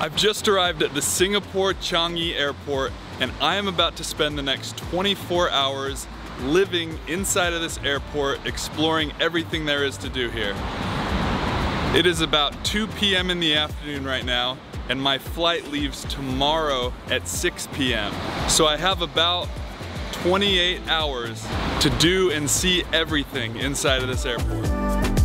I've just arrived at the Singapore Changi Airport and I am about to spend the next 24 hours living inside of this airport, exploring everything there is to do here. It is about 2 p.m. in the afternoon right now and my flight leaves tomorrow at 6 p.m. So I have about 28 hours to do and see everything inside of this airport.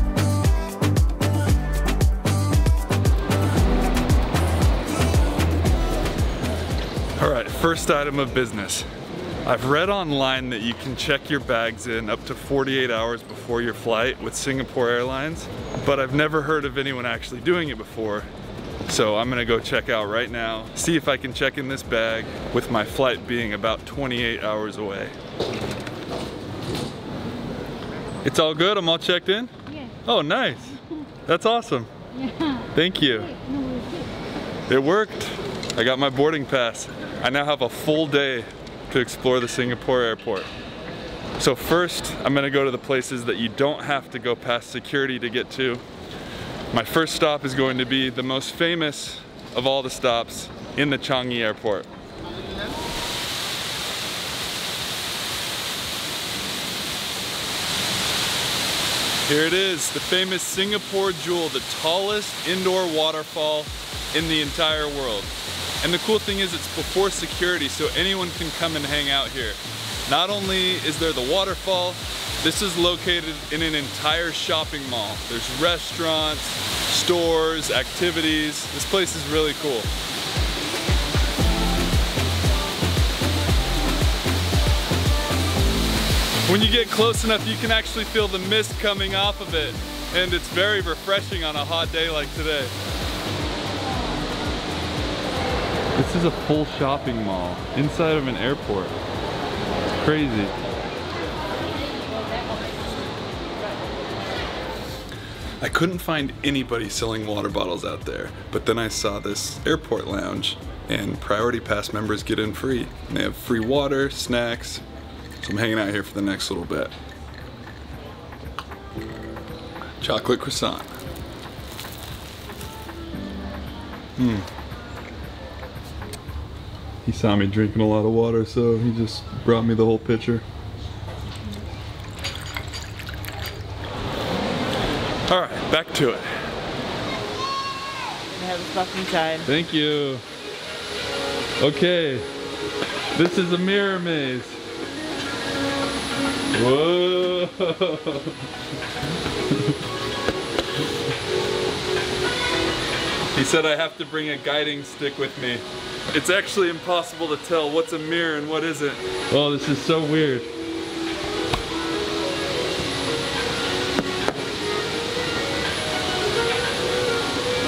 First item of business. I've read online that you can check your bags in up to 48 hours before your flight with Singapore Airlines, but I've never heard of anyone actually doing it before. So I'm gonna go check out right now, see if I can check in this bag with my flight being about 28 hours away. It's all good, I'm all checked in? Yeah. Oh, nice. That's awesome. Yeah. Thank you. It worked. I got my boarding pass. I now have a full day to explore the Singapore airport. So first, I'm gonna go to the places that you don't have to go past security to get to. My first stop is going to be the most famous of all the stops in the Changi airport. Here it is, the famous Singapore Jewel, the tallest indoor waterfall in the entire world. And the cool thing is it's before security, so anyone can come and hang out here. Not only is there the waterfall, this is located in an entire shopping mall. There's restaurants, stores, activities. This place is really cool. When you get close enough, you can actually feel the mist coming off of it. And it's very refreshing on a hot day like today. This is a full shopping mall inside of an airport. It's crazy. I couldn't find anybody selling water bottles out there, but then I saw this airport lounge and priority pass members get in free. And they have free water, snacks, so I'm hanging out here for the next little bit. Chocolate croissant. Hmm. He saw me drinking a lot of water, so he just brought me the whole pitcher. All right, back to it. We have stuff inside. Thank you. Okay, this is a mirror maze. Whoa. he said I have to bring a guiding stick with me. It's actually impossible to tell what's a mirror and what isn't. Oh, this is so weird.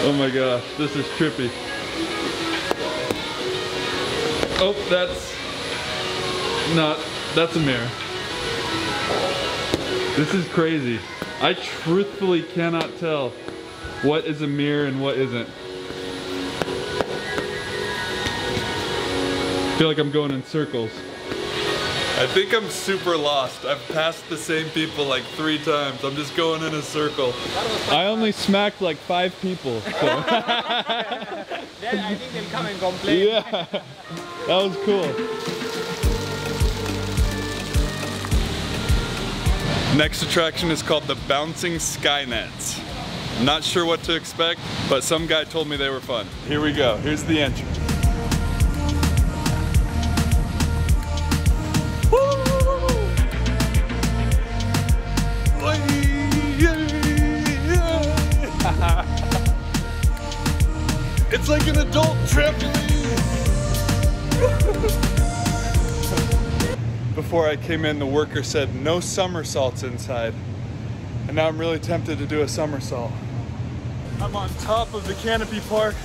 Oh my gosh, this is trippy. Oh, that's not, that's a mirror. This is crazy. I truthfully cannot tell what is a mirror and what isn't. I feel like I'm going in circles. I think I'm super lost. I've passed the same people like three times. I'm just going in a circle. I only smacked like five people. So. Then I think they'll come and complain. yeah, that was cool. Next attraction is called the Bouncing Skynets. I'm not sure what to expect, but some guy told me they were fun. Here we go, here's the entrance. It's like an adult trampoline. Before I came in, the worker said no somersaults inside. And now I'm really tempted to do a somersault. I'm on top of the canopy park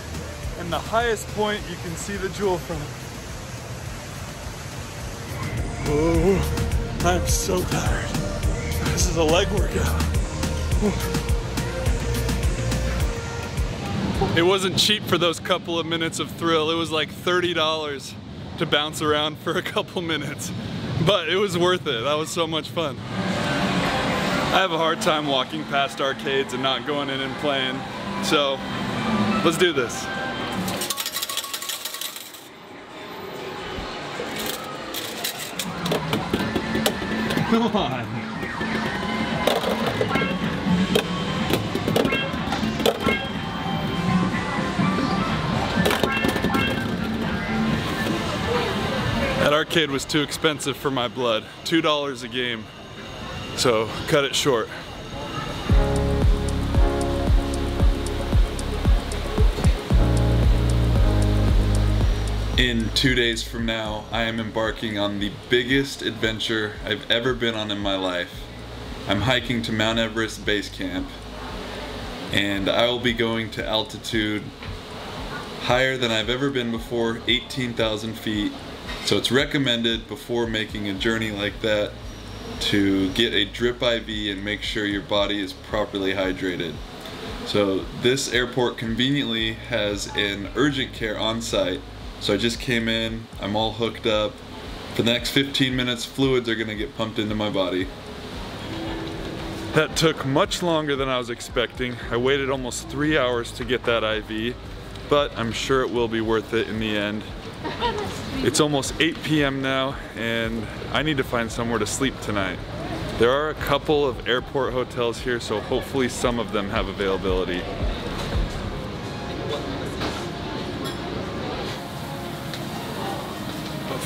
and the highest point you can see the jewel from. Oh, I'm so tired. This is a leg workout. It wasn't cheap for those couple of minutes of thrill. It was like $30 to bounce around for a couple minutes. But it was worth it. That was so much fun. I have a hard time walking past arcades and not going in and playing. So let's do this. Come on. That arcade was too expensive for my blood. $2 a game, so cut it short. In two days from now, I am embarking on the biggest adventure I've ever been on in my life. I'm hiking to Mount Everest Base Camp, and I will be going to altitude higher than I've ever been before 18,000 feet. So it's recommended before making a journey like that to get a drip IV and make sure your body is properly hydrated. So this airport conveniently has an urgent care on site. So I just came in, I'm all hooked up. For the next 15 minutes, fluids are gonna get pumped into my body. That took much longer than I was expecting. I waited almost three hours to get that IV, but I'm sure it will be worth it in the end. It's almost 8 p.m. now, and I need to find somewhere to sleep tonight. There are a couple of airport hotels here, so hopefully some of them have availability.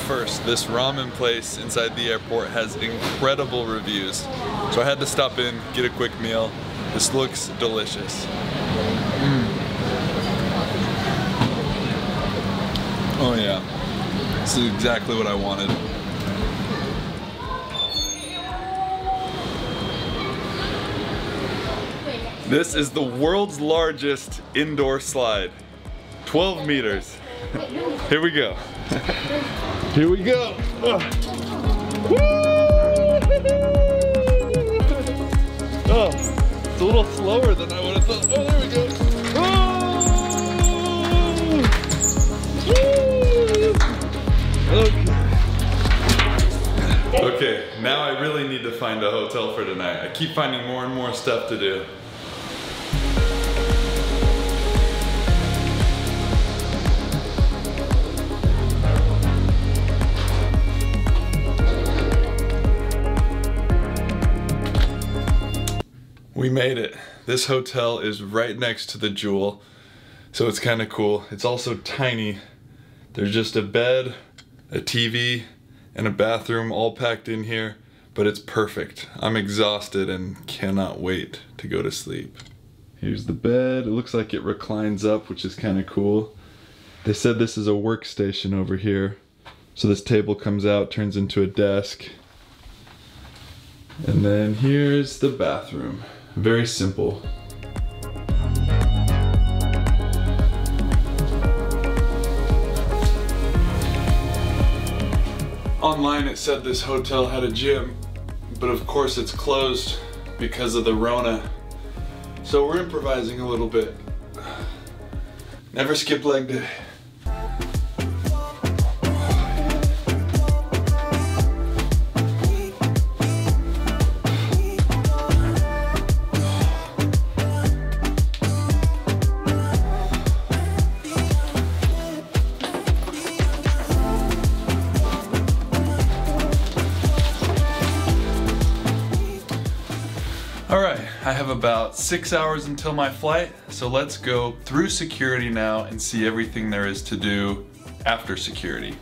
First, this ramen place inside the airport has incredible reviews. So I had to stop in, get a quick meal. This looks delicious. Mm. Oh yeah, this is exactly what I wanted. This is the world's largest indoor slide. 12 meters. Here we go. Here we go. Oh, it's a little slower than I would have thought. Oh, there we go. Oh! Okay. Okay, now I really need to find a hotel for tonight. I keep finding more and more stuff to do. We made it. This hotel is right next to the Jewel, so it's kind of cool. It's also tiny. There's just a bed, a TV, and a bathroom all packed in here, but it's perfect. I'm exhausted and cannot wait to go to sleep. Here's the bed. It looks like it reclines up, which is kind of cool. They said this is a workstation over here. So this table comes out, turns into a desk. And then here's the bathroom. Very simple. Online it said this hotel had a gym, but of course it's closed because of the Rona. So we're improvising a little bit. Never skip leg day. About six hours until my flight, so let's go through security now and see everything there is to do after security.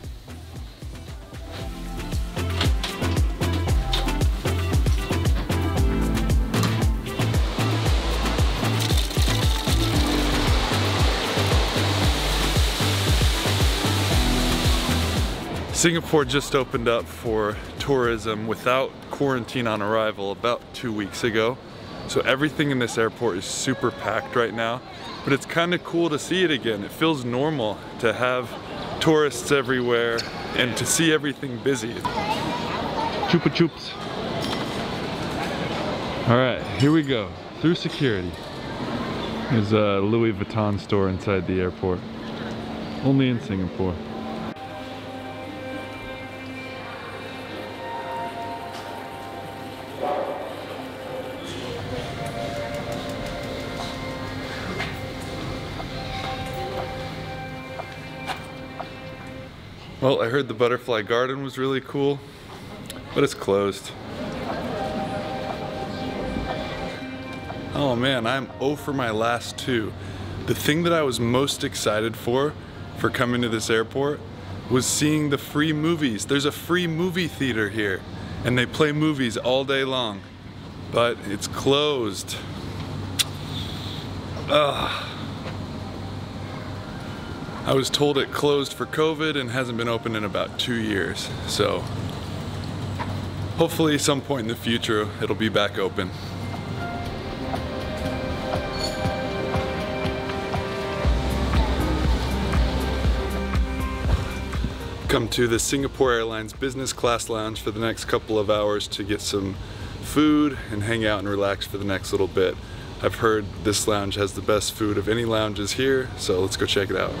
Singapore just opened up for tourism without quarantine on arrival about two weeks ago. So everything in this airport is super packed right now, but it's kind of cool to see it again. It feels normal to have tourists everywhere and to see everything busy. Chupa chups. All right, here we go, through security. There's a Louis Vuitton store inside the airport. Only in Singapore. Well, I heard the Butterfly Garden was really cool, but it's closed. Oh man, I'm 0 for my last two. The thing that I was most excited for, for coming to this airport, was seeing the free movies. There's a free movie theater here, and they play movies all day long, but it's closed. Ugh. I was told it closed for COVID and hasn't been open in about two years. So hopefully some point in the future it'll be back open. Come to the Singapore Airlines business class lounge for the next couple of hours to get some food and hang out and relax for the next little bit. I've heard this lounge has the best food of any lounges here, so let's go check it out.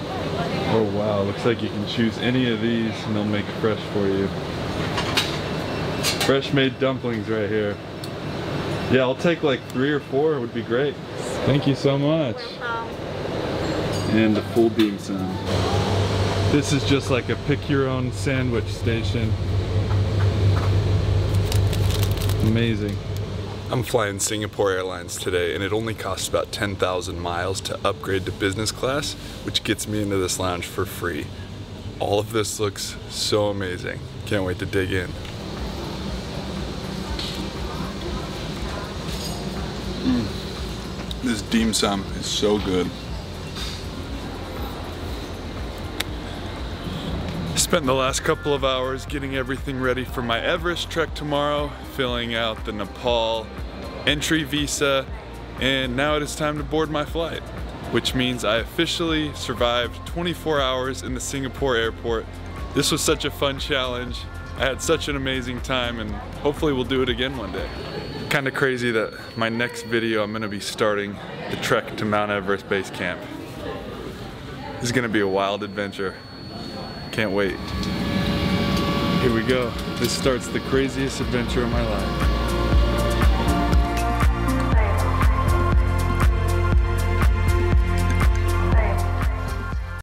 Oh wow, looks like you can choose any of these and they'll make fresh for you. Fresh made dumplings right here. Yeah, I'll take like three or four, it would be great. Thank you so much. And a full dim sum. This is just like a pick your own sandwich station. Amazing. I'm flying Singapore Airlines today and it only costs about 10,000 miles to upgrade to business class, which gets me into this lounge for free. All of this looks so amazing. Can't wait to dig in. Mm. This dim sum is so good. Spent the last couple of hours getting everything ready for my Everest trek tomorrow, filling out the Nepal entry visa, and now it is time to board my flight, which means I officially survived 24 hours in the Singapore airport. This was such a fun challenge. I had such an amazing time and hopefully we'll do it again one day. Kind of crazy that my next video I'm gonna be starting the trek to Mount Everest Base Camp. This is gonna be a wild adventure. Can't wait. Here we go. This starts the craziest adventure of my life.